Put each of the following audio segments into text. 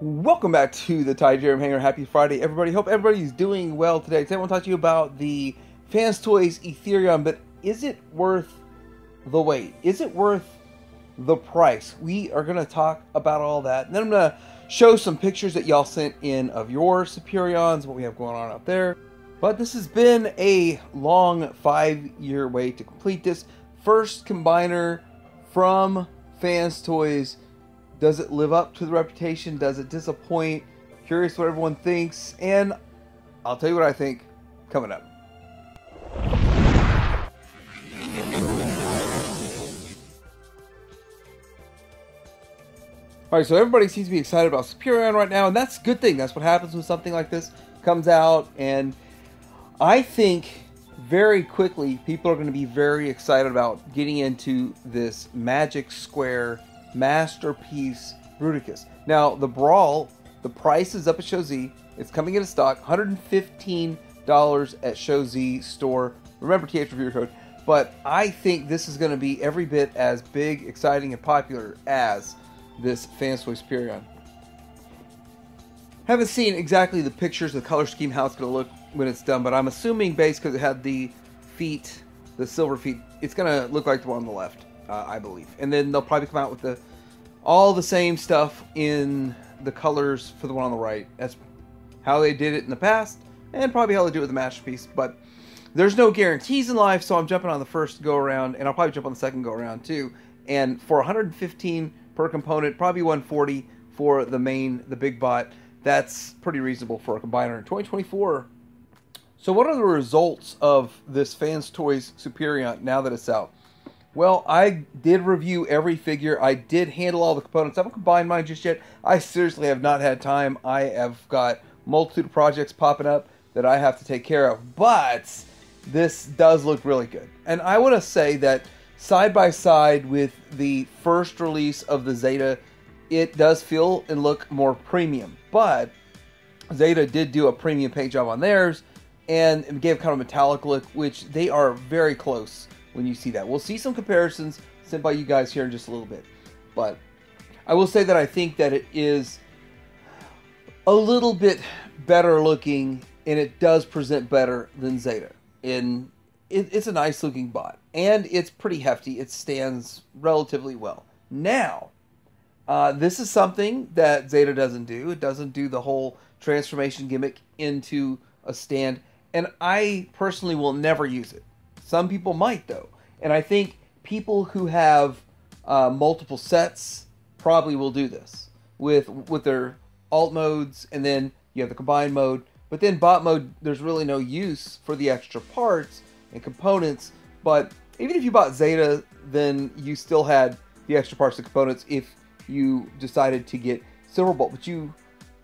Welcome back to the Tydirium Hanger. Happy Friday, everybody. Hope everybody's doing well today. Today I want to talk to you about the Fans Toys Superion, but is it worth the wait? Is it worth the price? We are going to talk about all that. And then I'm going to show some pictures that y'all sent in of your Superions, what we have going on out there. But this has been a long five year wait to complete this. First combiner from Fans Toys does it live up to the reputation? Does it disappoint? Curious what everyone thinks, and I'll tell you what I think coming up. All right, so everybody seems to be excited about Superion right now, and that's a good thing. That's what happens when something like this comes out, and I think very quickly people are going to be very excited about getting into this Magic Square masterpiece Bruticus. Now, the Brawl, the price is up at Show Z. It's coming into stock, $115 at Show Z store. Remember TH reviewer code. But I think this is going to be every bit as big, exciting, and popular as this Fanstoy Superion. Haven't seen exactly the pictures, the color scheme, how it's going to look when it's done, but I'm assuming based because it had the feet, the silver feet, it's going to look like the one on the left uh, I believe. And then they'll probably come out with the all the same stuff in the colors for the one on the right. That's how they did it in the past, and probably how they do it with the masterpiece. But there's no guarantees in life, so I'm jumping on the first go around, and I'll probably jump on the second go around too. And for 115 per component, probably 140 for the main, the big bot. That's pretty reasonable for a combiner in 2024. So, what are the results of this Fans Toys Superion now that it's out? Well, I did review every figure. I did handle all the components. I haven't combined mine just yet. I seriously have not had time. I have got multitude of projects popping up that I have to take care of. But this does look really good. And I want to say that side by side with the first release of the Zeta, it does feel and look more premium. But Zeta did do a premium paint job on theirs and gave kind of metallic look, which they are very close when you see that. We'll see some comparisons sent by you guys here in just a little bit. But I will say that I think that it is a little bit better looking and it does present better than Zeta. And it, it's a nice looking bot and it's pretty hefty. It stands relatively well. Now, uh, this is something that Zeta doesn't do. It doesn't do the whole transformation gimmick into a stand, and I personally will never use it. Some people might though, and I think people who have uh, multiple sets probably will do this with with their alt modes, and then you have the combined mode. But then bot mode, there's really no use for the extra parts and components. But even if you bought Zeta, then you still had the extra parts and components if you decided to get Silverbolt. But you,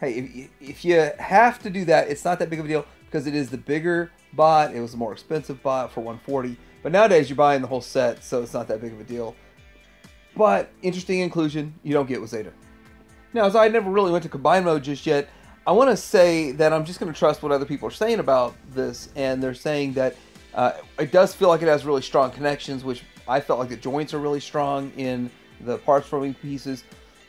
hey, if, if you have to do that, it's not that big of a deal because it is the bigger bot. It was a more expensive bot for 140, but nowadays you're buying the whole set, so it's not that big of a deal. But interesting inclusion you don't get with Zeta. Now, as I never really went to combine mode just yet, I want to say that I'm just going to trust what other people are saying about this, and they're saying that uh, it does feel like it has really strong connections, which I felt like the joints are really strong in the parts forming pieces.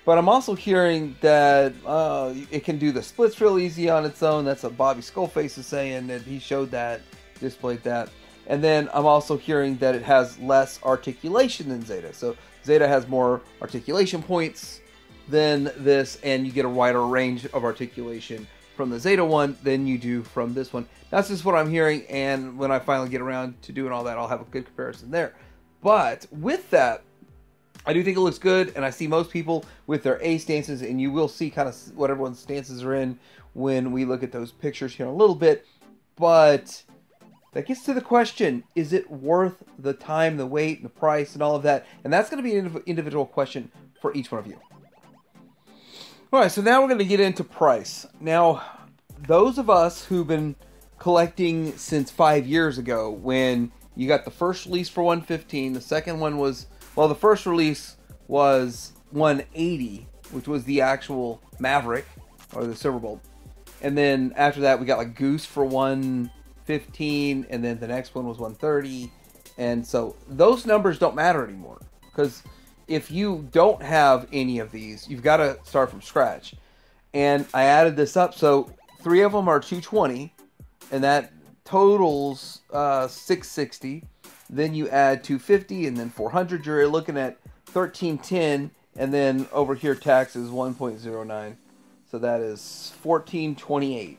But I'm also hearing that uh, it can do the splits real easy on its own. That's what Bobby Skullface is saying, that he showed that, displayed that. And then I'm also hearing that it has less articulation than Zeta. So Zeta has more articulation points than this, and you get a wider range of articulation from the Zeta one than you do from this one. That's just what I'm hearing, and when I finally get around to doing all that, I'll have a good comparison there. But with that, I do think it looks good, and I see most people with their A stances, and you will see kind of what everyone's stances are in when we look at those pictures here in a little bit. But that gets to the question is it worth the time, the wait, and the price, and all of that? And that's going to be an individual question for each one of you. All right, so now we're going to get into price. Now, those of us who've been collecting since five years ago, when you got the first release for 115, the second one was well, the first release was 180, which was the actual Maverick or the Silverbolt. And then after that, we got like Goose for 115, and then the next one was 130. And so those numbers don't matter anymore because if you don't have any of these, you've got to start from scratch. and I added this up. So three of them are 220, and that totals uh, 660. Then you add 250 and then 400. You're looking at 1310, and then over here taxes 1.09. So that is 1428.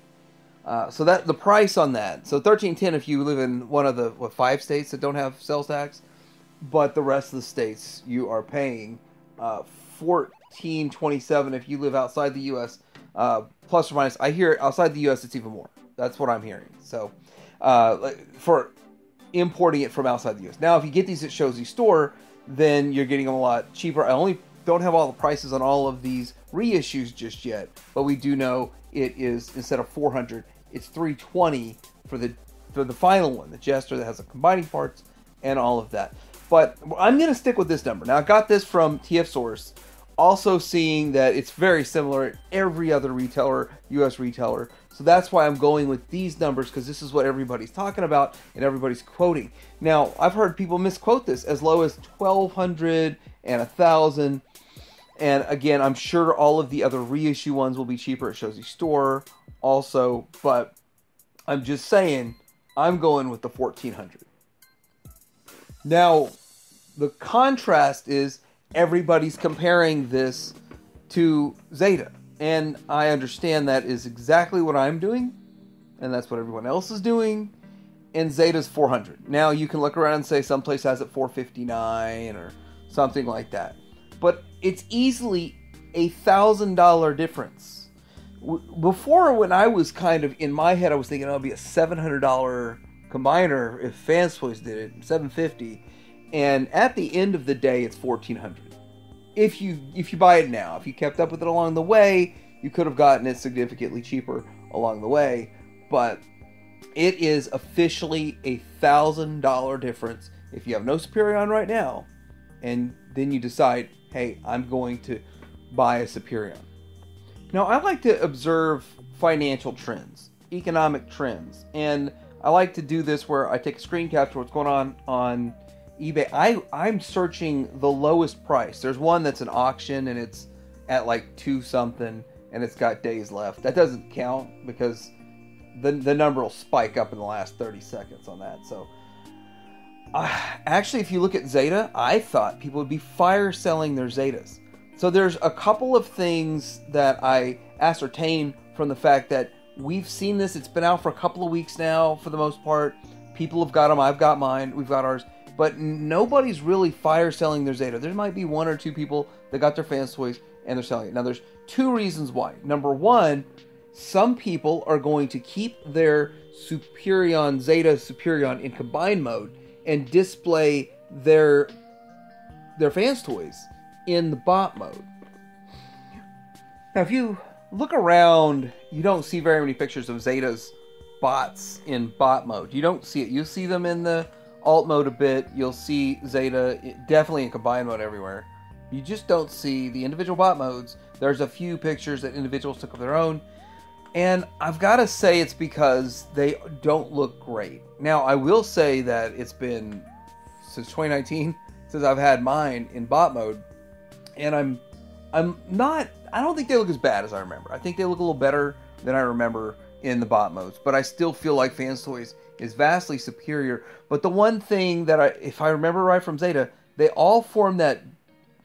Uh, so that the price on that. So 1310 if you live in one of the what, five states that don't have sales tax, but the rest of the states you are paying uh, 1427 if you live outside the U.S. Uh, plus or minus. I hear outside the U.S. it's even more. That's what I'm hearing. So uh, for importing it from outside the U.S. Now, if you get these at Shozy Store, then you're getting them a lot cheaper. I only don't have all the prices on all of these reissues just yet, but we do know it is instead of 400, it's 320 for the for the final one, the Jester that has the combining parts and all of that. But I'm going to stick with this number. Now, I got this from TF Source, also seeing that it's very similar at every other retailer, US retailer. So that's why I'm going with these numbers because this is what everybody's talking about and everybody's quoting. Now, I've heard people misquote this as low as 1200 and 1000 and again, I'm sure all of the other reissue ones will be cheaper at Shozy Store also, but I'm just saying I'm going with the 1400. Now, the contrast is everybody's comparing this to Zeta. And I understand that is exactly what I'm doing, and that's what everyone else is doing. And Zeta's 400. Now you can look around and say someplace has it 459 or something like that. But it's easily a thousand dollar difference. Before, when I was kind of in my head, I was thinking oh, it'll be a seven hundred dollar combiner if Fans Toys did it, seven fifty, and at the end of the day, it's fourteen hundred. If you if you buy it now, if you kept up with it along the way, you could have gotten it significantly cheaper along the way, but it is officially a thousand dollar difference if you have no Superion right now, and then you decide hey, I'm going to buy a Superion. Now, I like to observe financial trends, economic trends, and I like to do this where I take a screen capture what's going on on eBay. I I'm searching the lowest price. There's one that's an auction and it's at like two something and it's got days left. That doesn't count because the the number will spike up in the last 30 seconds on that. So uh, actually, if you look at Zeta, I thought people would be fire selling their Zetas. So there's a couple of things that I ascertain from the fact that we've seen this. It's been out for a couple of weeks now, for the most part. People have got them. I've got mine. We've got ours. But nobody's really fire selling their Zeta. There might be one or two people that got their fans toys and they're selling it. Now, there's two reasons why. Number one, some people are going to keep their Superion Zeta Superion in combined mode and display their their fans toys in the bot mode. Now, if you look around, you don't see very many pictures of Zeta's bots in bot mode. You don't see it. You see them in the alt mode a bit. You'll see Zeta definitely in combined mode everywhere. You just don't see the individual bot modes. There's a few pictures that individuals took of their own. And I've got to say it's because they don't look great. Now, I will say that it's been since 2019 since I've had mine in bot mode, and I'm I'm not I don't think they look as bad as I remember. I think they look a little better than I remember in the bot modes, but I still feel like Fans Toys is vastly superior. But the one thing that I if I remember right from Zeta, they all form that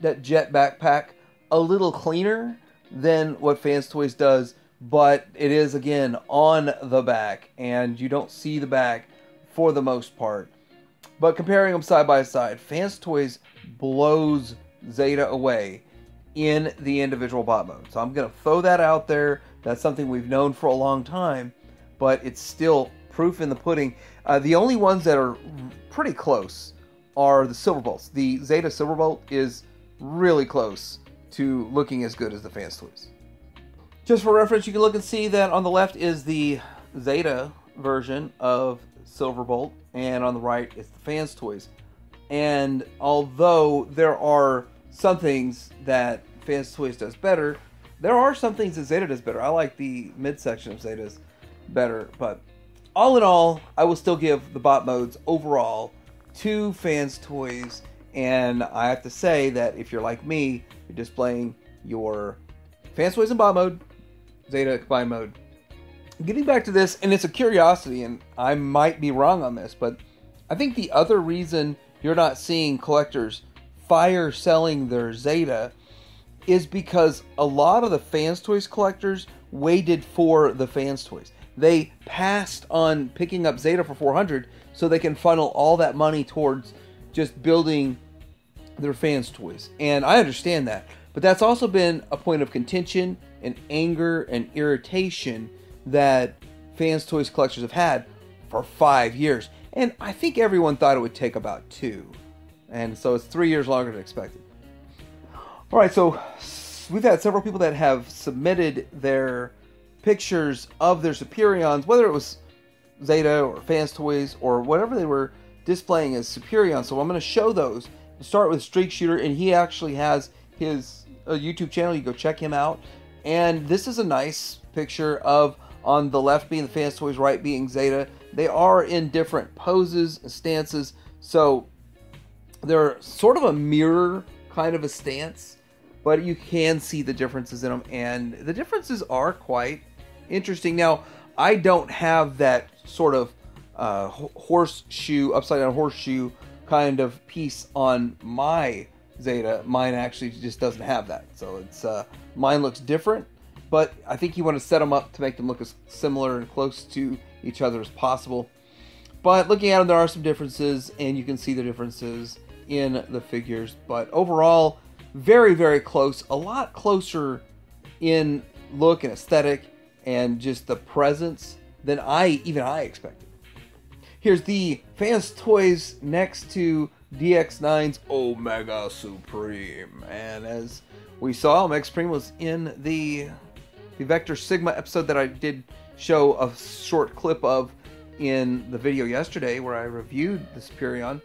that jet backpack a little cleaner than what Fans Toys does but it is again on the back, and you don't see the back for the most part. But comparing them side by side, Fans Toys blows Zeta away in the individual bot mode. So I'm going to throw that out there. That's something we've known for a long time, but it's still proof in the pudding. Uh, the only ones that are pretty close are the Silverbolts. The Zeta Silverbolt is really close to looking as good as the Fans Toys. Just for reference, you can look and see that on the left is the Zeta version of Silverbolt, and on the right is the Fans Toys. And although there are some things that Fans Toys does better, there are some things that Zeta does better. I like the midsection of Zeta's better, but all in all, I will still give the bot modes overall two Fans Toys. And I have to say that if you're like me, you're displaying your Fans Toys in bot mode, Zeta combined mode. Getting back to this, and it's a curiosity, and I might be wrong on this, but I think the other reason you're not seeing collectors fire selling their Zeta is because a lot of the fans toys collectors waited for the fans toys. They passed on picking up Zeta for 400 so they can funnel all that money towards just building their fans toys. And I understand that. But that's also been a point of contention and anger and irritation that fans toys collectors have had for 5 years. And I think everyone thought it would take about 2. And so it's 3 years longer than expected. All right, so we've had several people that have submitted their pictures of their Superions, whether it was Zeta or Fans Toys or whatever they were displaying as Superion. So I'm going to show those. We'll start with Streak Shooter, and he actually has his uh, YouTube channel. You go check him out. And this is a nice picture of on the left being the Fans Toys, right being Zeta. They are in different poses, stances, so they're sort of a mirror kind of a stance but you can see the differences in them, and the differences are quite interesting. Now, I don't have that sort of uh, horseshoe, upside down horseshoe kind of piece on my Zeta. Mine actually just doesn't have that, so it's uh, mine looks different. But I think you want to set them up to make them look as similar and close to each other as possible. But looking at them, there are some differences, and you can see the differences in the figures. But overall, very, very close. A lot closer in look and aesthetic and just the presence than I even I expected. Here's the Fans Toys next to DX9's Omega Supreme. And as we saw, Omega Supreme was in the, the Vector Sigma episode that I did show a short clip of in the video yesterday where I reviewed the Superion.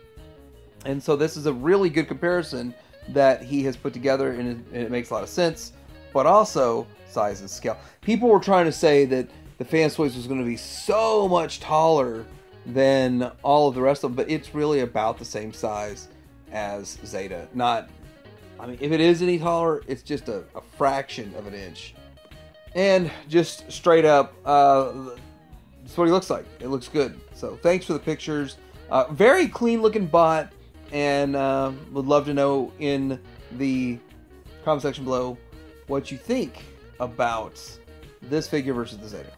And so this is a really good comparison that he has put together, and it, and it makes a lot of sense. But also size and scale. People were trying to say that the fan Toys was going to be so much taller than all of the rest of them, but it's really about the same size as Zeta. Not, I mean, if it is any taller, it's just a, a fraction of an inch. And just straight up, uh, that's what he looks like. It looks good. So thanks for the pictures. Uh, very clean looking bot and uh, would love to know in the comment section below what you think about this figure versus the Zeta.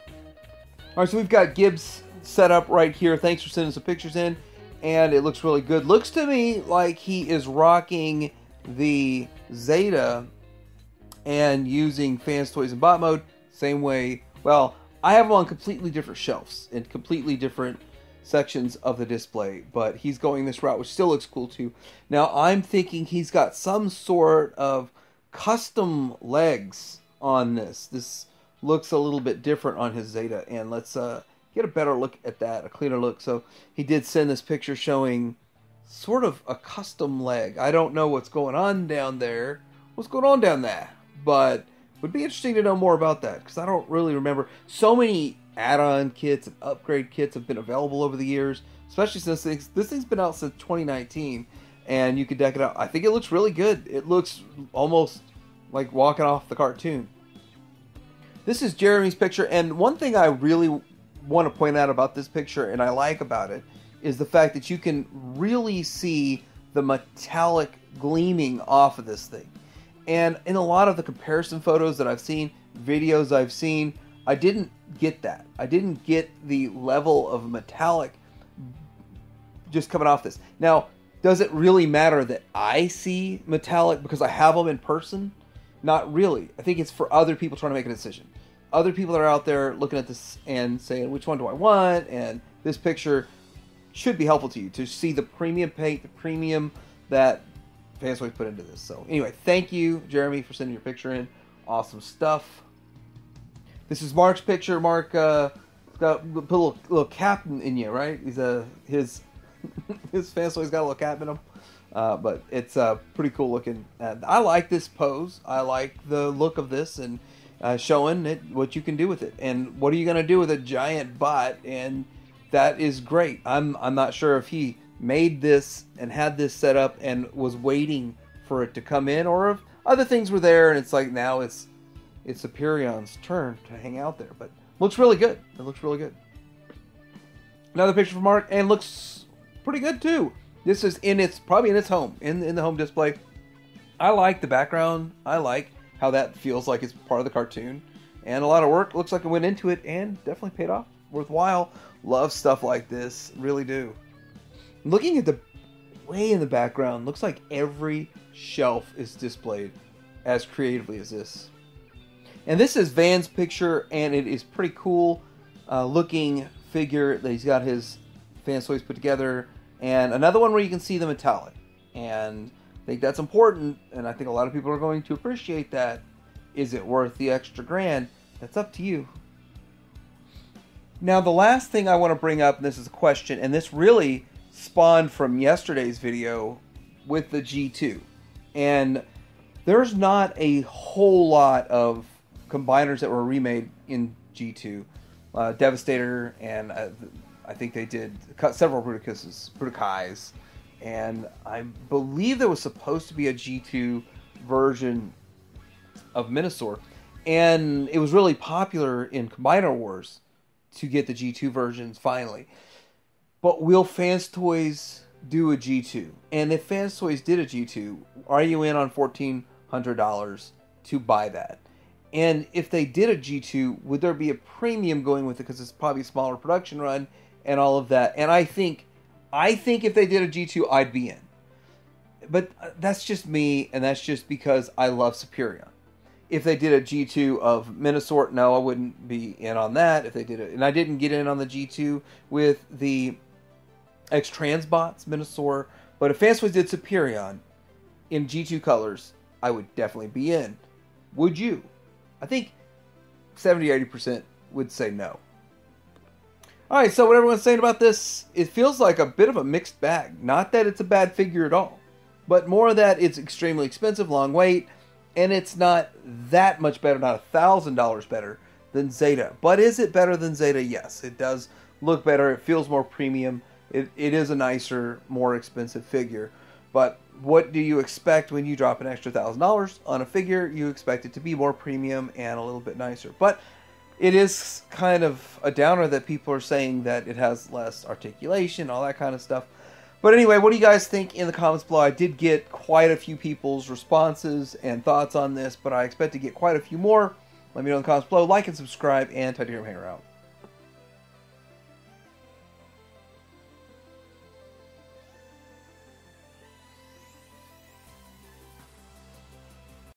All right, so we've got Gibbs set up right here. Thanks for sending some pictures in, and it looks really good. Looks to me like he is rocking the Zeta and using fans, toys, and bot mode. Same way. Well, I have them on completely different shelves and completely different sections of the display, but he's going this route, which still looks cool too. Now I'm thinking he's got some sort of custom legs on this. This looks a little bit different on his Zeta, and let's uh, get a better look at that, a cleaner look. So he did send this picture showing sort of a custom leg. I don't know what's going on down there. What's going on down there? But would be interesting to know more about that because I don't really remember. So many add-on kits and upgrade kits have been available over the years, especially since this, this thing's been out since 2019, and you can deck it out. I think it looks really good. It looks almost like walking off the cartoon. This is Jeremy's picture, and one thing I really want to point out about this picture, and I like about it, is the fact that you can really see the metallic gleaming off of this thing. And in a lot of the comparison photos that I've seen, videos I've seen, I didn't get that. I didn't get the level of metallic just coming off this. Now, does it really matter that I see metallic because I have them in person? Not really. I think it's for other people trying to make a decision. Other people that are out there looking at this and saying, which one do I want? And this picture should be helpful to you to see the premium paint, the premium that Fans Toys put into this. So, anyway, thank you, Jeremy, for sending your picture in. Awesome stuff. This is Mark's picture. Mark uh, got put a little, little cap in you, right? He's a his his fans always got a little cap in him. Uh, but it's uh, pretty cool looking. I like this pose. I like the look of this and uh, showing it what you can do with it. And what are you gonna do with a giant bot? And that is great. I'm I'm not sure if he made this and had this set up and was waiting for it to come in, or if other things were there and it's like now it's it's Superion's turn to hang out there. But looks really good. It looks really good. Another picture from Mark, and looks pretty good too. This is in its probably in its home in in the home display. I like the background. I like how that feels like it's part of the cartoon, and a lot of work looks like it went into it, and definitely paid off. Worthwhile. Love stuff like this. Really do. Looking at the way in the background, looks like every shelf is displayed as creatively as this. And this is Van's picture, and it is pretty cool uh, looking figure that he's got his Fans Toys put together, and another one where you can see the metallic. And I think that's important, and I think a lot of people are going to appreciate that. Is it worth the extra grand? That's up to you. Now, the last thing I want to bring up, and this is a question, and this really spawned from yesterday's video with the G2. And there's not a whole lot of combiners that were remade in G2. Uh, Devastator, and uh, I think they did several Bruticus's, Bruticais, and I believe there was supposed to be a G2 version of Menasor, and it was really popular in Combiner Wars to get the G2 versions finally. But will Fans Toys do a G2? And if Fans Toys did a G2, are you in on $1,400 to buy that? And if they did a G2, would there be a premium going with it because it's probably a smaller production run and all of that? And I think, I think if they did a G2, I'd be in. But uh, that's just me, and that's just because I love Superion. If they did a G2 of Menasor, no, I wouldn't be in on that. If they did it, and I didn't get in on the G2 with the X Transbots Menasor, but if Fans Toys did Superion in G2 colors, I would definitely be in. Would you? I think 70 80% would say no. All right, so what everyone's saying about this, it feels like a bit of a mixed bag. Not that it's a bad figure at all, but more that it's extremely expensive, long wait, and it's not that much better, not a thousand dollars better than Zeta. But is it better than Zeta? Yes, it does look better. It feels more premium. It, it is a nicer, more expensive figure. But what do you expect when you drop an extra thousand dollars on a figure? You expect it to be more premium and a little bit nicer. But it is kind of a downer that people are saying that it has less articulation, all that kind of stuff. But anyway, what do you guys think in the comments below? I did get quite a few people's responses and thoughts on this, but I expect to get quite a few more. Let me know in the comments below. Like and subscribe, and Tydirium Hanger out.